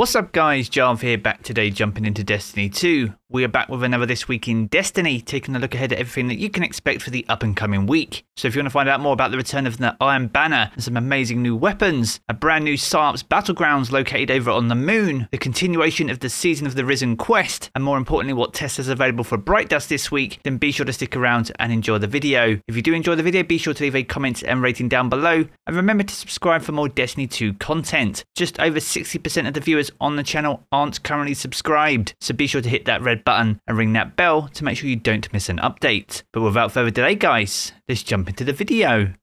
What's up guys, Jarv here back today jumping into Destiny 2. We are back with another This Week in Destiny, taking a look ahead at everything that you can expect for the up and coming week. So if you want to find out more about the return of the Iron Banner and some amazing new weapons, a brand new Psi-Ops Battlegrounds located over on the moon, the continuation of the Season of the Risen quest, and more importantly what Tess is available for Bright Dust this week, then be sure to stick around and enjoy the video. If you do enjoy the video, be sure to leave a comment and rating down below, and remember to subscribe for more Destiny 2 content. Just over 60% of the viewers on the channel aren't currently subscribed, so be sure to hit that red button and ring that bell to make sure you don't miss an update. But without further delay guys, let's jump into the video.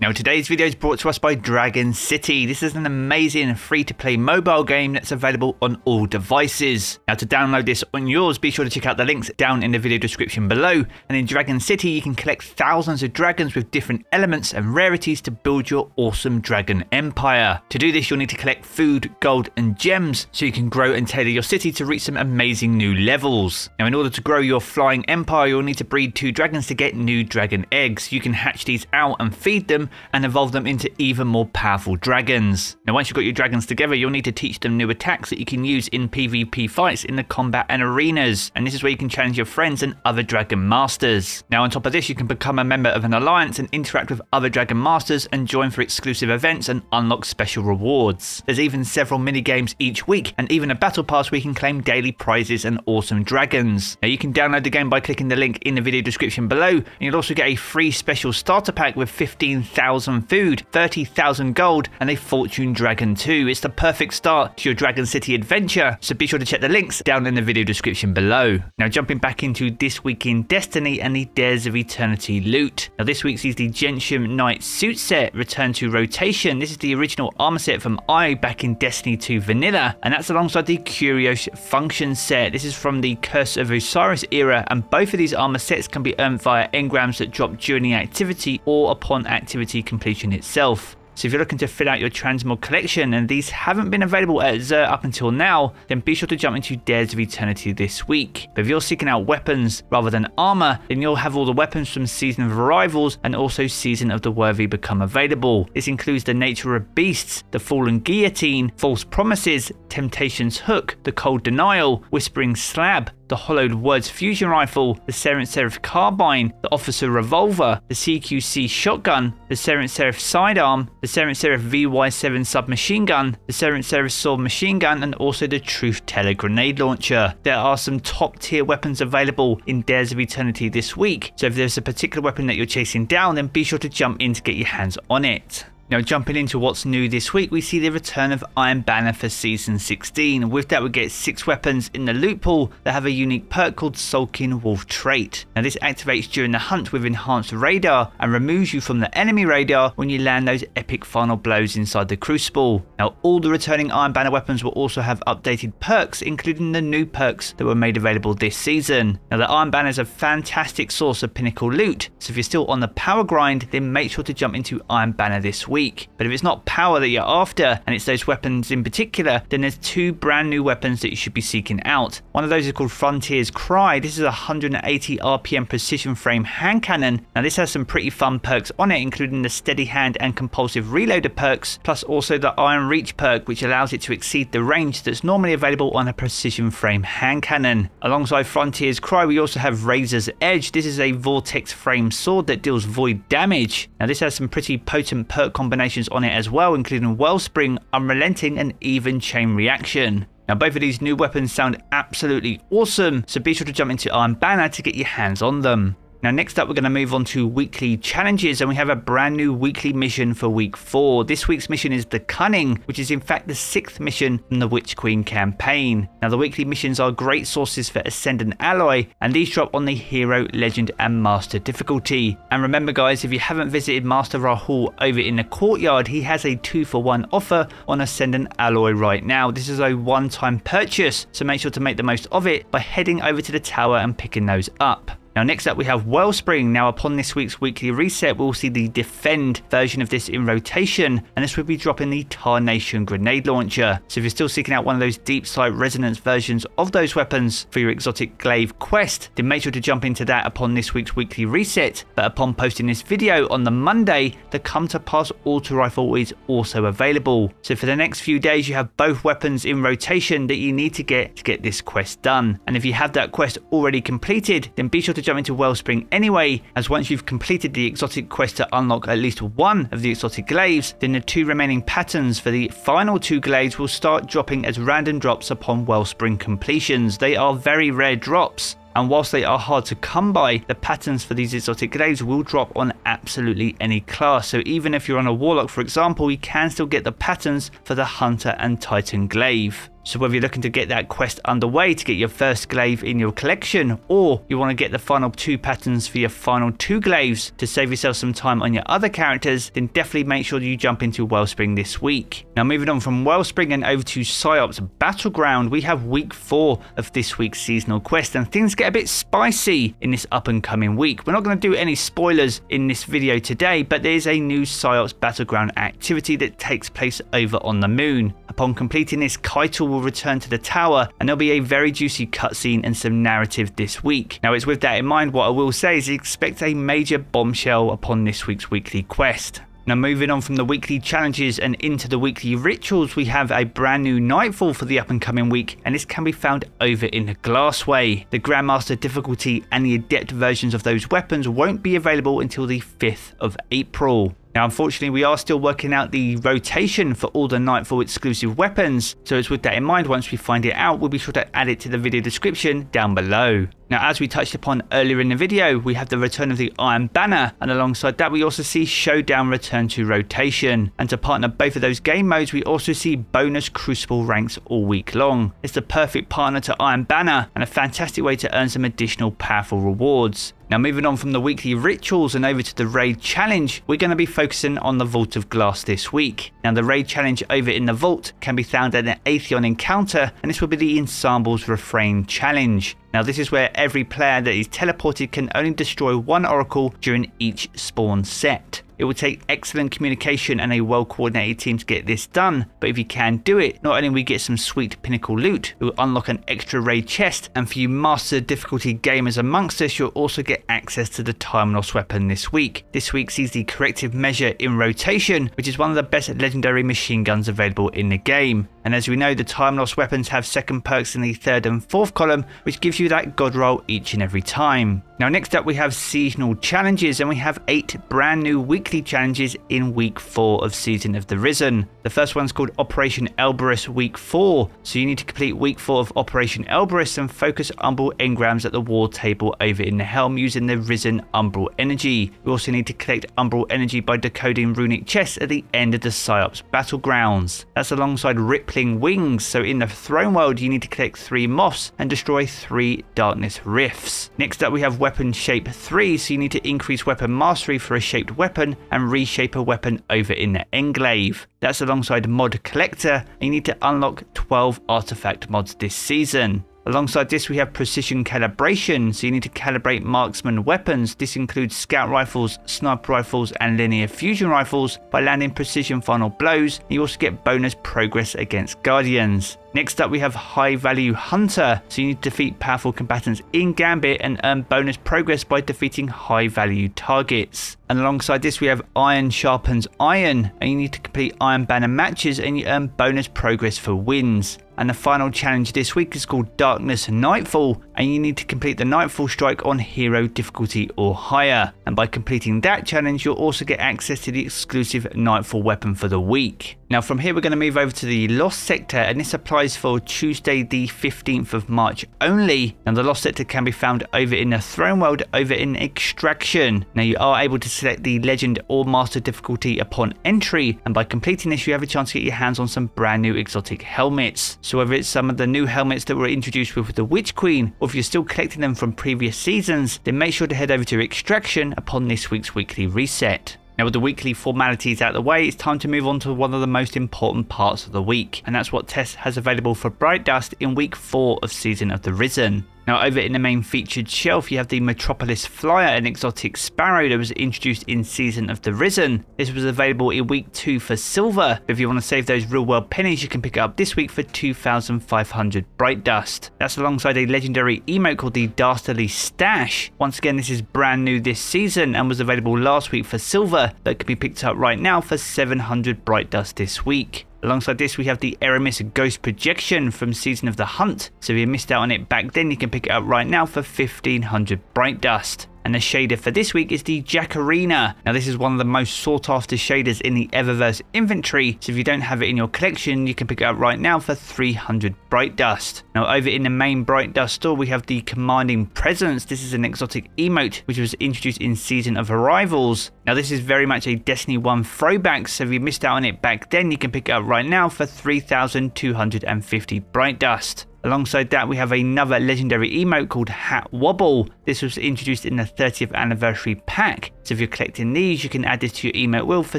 Now today's video is brought to us by Dragon City. This is an amazing free-to-play mobile game that's available on all devices. Now to download this on yours, be sure to check out the links down in the video description below. And in Dragon City, you can collect thousands of dragons with different elements and rarities to build your awesome dragon empire. To do this, you'll need to collect food, gold, and gems so you can grow and tailor your city to reach some amazing new levels. Now in order to grow your flying empire, you'll need to breed two dragons to get new dragon eggs. You can hatch these out and feed them and evolve them into even more powerful dragons. Now once you've got your dragons together, you'll need to teach them new attacks that you can use in PvP fights in the combat and arenas, and this is where you can challenge your friends and other dragon masters. Now on top of this, you can become a member of an alliance and interact with other dragon masters and join for exclusive events and unlock special rewards. There's even several mini games each week, and even a battle pass where you can claim daily prizes and awesome dragons. Now you can download the game by clicking the link in the video description below, and you'll also get a free special starter pack with 15,000 food, 30,000 gold, and a fortune dragon too. It's the perfect start to your Dragon City adventure, so be sure to check the links down in the video description below. Now jumping back into this week in Destiny and the Dares of Eternity loot. Now this week sees the Gensym Knight suit set return to rotation. This is the original armor set from I back in Destiny 2 Vanilla, and that's alongside the Kairos function set. This is from the Curse of Osiris era, and both of these armor sets can be earned via engrams that drop during the activity or upon activity completion itself. So if you're looking to fill out your transmog collection and these haven't been available at Xur up until now, then be sure to jump into Dares of Eternity this week. But if you're seeking out weapons rather than armor, then you'll have all the weapons from Season of Arrivals and also Season of the Worthy become available. This includes the Nature of Beasts, the Fallen Guillotine, False Promises, Temptation's Hook, the Cold Denial, Whispering Slab, the Hollowed Words Fusion Rifle, the Seventh Seraph Carbine, the Officer Revolver, the CQC Shotgun, the Seventh Seraph Sidearm, the Seventh Seraph VY7 Submachine Gun, the Seventh Seraph Sword Machine Gun, and also the Truth Teller Grenade Launcher. There are some top tier weapons available in Dares of Eternity this week, so if there's a particular weapon that you're chasing down, then be sure to jump in to get your hands on it. Now jumping into what's new this week, we see the return of Iron Banner for Season 16. With that we get 6 weapons in the loot pool that have a unique perk called Skulking Wolf trait. Now this activates during the hunt with enhanced radar and removes you from the enemy radar when you land those epic final blows inside the Crucible. Now all the returning Iron Banner weapons will also have updated perks including the new perks that were made available this season. Now the Iron Banner is a fantastic source of pinnacle loot, so if you're still on the power grind then make sure to jump into Iron Banner this week week. But if it's not power that you're after, and it's those weapons in particular, then there's two brand new weapons that you should be seeking out. One of those is called Frontier's Cry. This is a 180 RPM precision frame hand cannon. Now this has some pretty fun perks on it, including the steady hand and compulsive reloader perks, plus also the Iron Reach perk, which allows it to exceed the range that's normally available on a precision frame hand cannon. Alongside Frontier's Cry, we also have Razor's Edge. This is a vortex frame sword that deals void damage. Now this has some pretty potent perk combinations combinations on it as well, including Wellspring, Unrelenting, and even Chain Reaction. Now both of these new weapons sound absolutely awesome, so be sure to jump into Iron Banner to get your hands on them. Now next up we're going to move on to weekly challenges and we have a brand new weekly mission for week 4. This week's mission is the Cunning which is in fact the sixth mission from the Witch Queen campaign. Now the weekly missions are great sources for Ascendant Alloy and these drop on the Hero, Legend and Master difficulty. And remember guys if you haven't visited Master Rahool over in the courtyard he has a 2 for 1 offer on Ascendant Alloy right now. This is a one time purchase so make sure to make the most of it by heading over to the tower and picking those up. Now, next up, we have Wellspring. Now, upon this week's weekly reset, we'll see the Defend version of this in rotation, and this will be dropping the Tarnation grenade launcher. So, if you're still seeking out one of those deep sight resonance versions of those weapons for your exotic glaive quest, then make sure to jump into that upon this week's weekly reset. But upon posting this video on the Monday, the Come to Pass auto rifle is also available. So, for the next few days, you have both weapons in rotation that you need to get to get this quest done. And if you have that quest already completed, then be sure to jump into Wellspring anyway, as once you've completed the exotic quest to unlock at least one of the exotic glaives, then the two remaining patterns for the final two glaives will start dropping as random drops upon Wellspring completions. They are very rare drops, and whilst they are hard to come by, the patterns for these exotic glaives will drop on absolutely any class. So even if you're on a warlock for example, you can still get the patterns for the hunter and titan glaive. So whether you're looking to get that quest underway to get your first glaive in your collection, or you want to get the final two patterns for your final two glaives to save yourself some time on your other characters, then definitely make sure you jump into Wellspring this week. Now moving on from Wellspring and over to Psi-Ops Battleground, we have week 4 of this week's seasonal quest and things get a bit spicy in this up and coming week. We're not going to do any spoilers in this video today, but there is a new Psi-Ops Battleground activity that takes place over on the moon. Upon completing this, Caiatl will return to the tower and there'll be a very juicy cutscene and some narrative this week. Now it's with that in mind what I will say is expect a major bombshell upon this week's weekly quest. Now moving on from the weekly challenges and into the weekly rituals, we have a brand new Nightfall for the up and coming week and this can be found over in the Glassway. The Grandmaster difficulty and the Adept versions of those weapons won't be available until the 5th of April. Now, unfortunately, we are still working out the rotation for all the Nightfall exclusive weapons, so it's with that in mind, once we find it out, we'll be sure to add it to the video description down below. Now, as we touched upon earlier in the video, we have the return of the Iron Banner, and alongside that, we also see Showdown return to rotation. And to partner both of those game modes, we also see bonus Crucible ranks all week long. It's the perfect partner to Iron Banner, and a fantastic way to earn some additional powerful rewards. Now moving on from the weekly rituals and over to the raid challenge, we're going to be focusing on the Vault of Glass this week. Now the raid challenge over in the vault can be found at an Atheon encounter and this will be the Ensemble's Refrain challenge. Now this is where every player that is teleported can only destroy one oracle during each spawn set. It will take excellent communication and a well coordinated team to get this done, but if you can do it, not only will we get some sweet pinnacle loot, it will unlock an extra raid chest, and for you master difficulty gamers amongst us, you'll also get access to the time loss weapon this week. This week sees the corrective measure in rotation, which is one of the best legendary machine guns available in the game. And as we know, the time loss weapons have second perks in the third and fourth column, which gives you that god roll each and every time. Now next up we have seasonal challenges and we have 8 brand new weekly challenges in week 4 of Season of the Risen. The first one's called Operation Elbrus week 4, so you need to complete week 4 of Operation Elbrus and focus Umbral engrams at the war table over in the Helm using the Risen Umbral Energy. You also need to collect Umbral Energy by decoding runic chests at the end of the Psi-Ops Battlegrounds. That's alongside Rippling Wings, so in the Throne World you need to collect 3 Moths and destroy 3 Darkness Rifts. Next up we have weapon shape 3, so you need to increase weapon mastery for a shaped weapon and reshape a weapon over in the Enclave. That's alongside Mod Collector, and you need to unlock 12 artifact mods this season. Alongside this, we have precision calibration, so you need to calibrate marksman weapons. This includes scout rifles, sniper rifles, and linear fusion rifles by landing precision final blows. You also get bonus progress against guardians. Next up, we have High Value Hunter. So you need to defeat powerful combatants in Gambit and earn bonus progress by defeating high value targets. And alongside this, we have Iron Sharpens Iron, and you need to complete Iron Banner matches and you earn bonus progress for wins. And the final challenge this week is called Darkness Nightfall, and you need to complete the Nightfall Strike on Hero difficulty or higher. And by completing that challenge, you'll also get access to the exclusive Nightfall weapon for the week. Now from here we're going to move over to the Lost Sector and this applies for Tuesday the 15th of March only. Now the Lost Sector can be found over in the Throne World over in Extraction. Now you are able to select the Legend or Master difficulty upon entry and by completing this you have a chance to get your hands on some brand new exotic helmets. So whether it's some of the new helmets that were introduced with the Witch Queen or if you're still collecting them from previous seasons then make sure to head over to Extraction upon this week's weekly reset. Now with the weekly formalities out of the way, it's time to move on to one of the most important parts of the week, and that's what Tess has available for Bright Dust in week 4 of Season of the Risen. Now over in the main featured shelf you have the Metropolis Flyer, an exotic sparrow that was introduced in Season of the Risen. This was available in week 2 for silver. If you want to save those real world pennies you can pick it up this week for 2500 Bright Dust. That's alongside a legendary emote called the Dastardly Stash. Once again this is brand new this season and was available last week for silver that can be picked up right now for 700 Bright Dust this week. Alongside this, we have the Eramis Ghost Projection from Season of the Hunt. So if you missed out on it back then, you can pick it up right now for 1500 Bright Dust. And the shader for this week is the Jacarina. Now this is one of the most sought after shaders in the Eververse inventory, so if you don't have it in your collection, you can pick it up right now for 300 Bright Dust. Now over in the main Bright Dust store, we have the Commanding Presence. This is an exotic emote which was introduced in Season of Arrivals. Now this is very much a Destiny 1 throwback, so if you missed out on it back then, you can pick it up right now for 3250 Bright Dust. Alongside that, we have another legendary emote called Hat Wobble. This was introduced in the 30th anniversary pack. So if you're collecting these, you can add this to your emote wheel for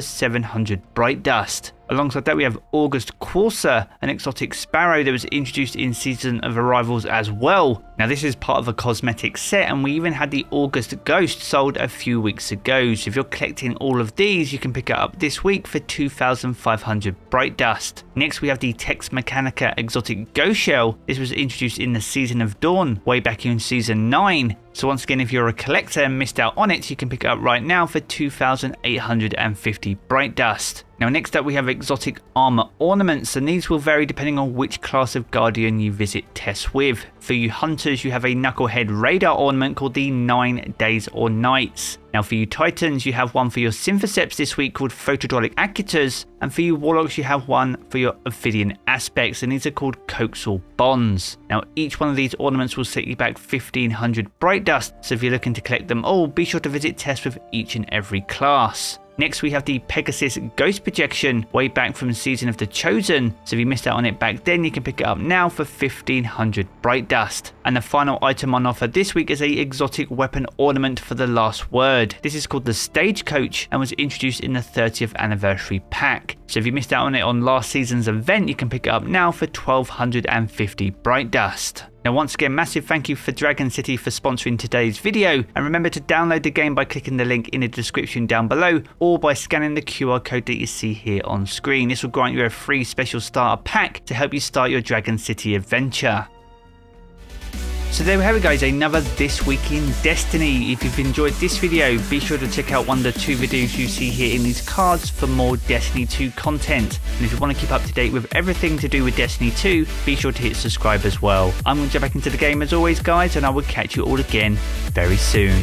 700 Bright Dust. Alongside that, we have August Corsa, an exotic sparrow that was introduced in Season of Arrivals as well. Now, this is part of a cosmetic set, and we even had the August Ghost sold a few weeks ago. So, if you're collecting all of these, you can pick it up this week for 2,500 Bright Dust. Next, we have the Tex Mechanica Exotic Ghost Shell. This was introduced in the Season of Dawn way back in Season 9. So once again, if you're a collector and missed out on it, you can pick it up right now for 2,850 Bright Dust. Now next up we have exotic armor ornaments and these will vary depending on which class of guardian you visit Tess with. For you hunters you have a knucklehead radar ornament called the 9 days or nights. Now for you titans you have one for your synthoceps this week called photodolic acutors and for you warlocks you have one for your ophidian aspects and these are called coaxial bonds. Now each one of these ornaments will set you back 1500 bright dust so if you're looking to collect them all be sure to visit Tess with each and every class. Next, we have the Pegasus Ghost Projection, way back from Season of the Chosen. So if you missed out on it back then, you can pick it up now for 1500 Bright Dust. And the final item on offer this week is a exotic weapon ornament for the last word. This is called the Stagecoach and was introduced in the 30th anniversary pack. So if you missed out on it on last season's event, you can pick it up now for 1250 Bright Dust. Now once again, massive thank you for Dragon City for sponsoring today's video and remember to download the game by clicking the link in the description down below or by scanning the QR code that you see here on screen. This will grant you a free special starter pack to help you start your Dragon City adventure. So there we have it guys, another This Week in Destiny. If you've enjoyed this video, be sure to check out one of the two videos you see here in these cards for more Destiny 2 content. And if you want to keep up to date with everything to do with Destiny 2, be sure to hit subscribe as well. I'm going to jump back into the game as always guys, and I will catch you all again very soon.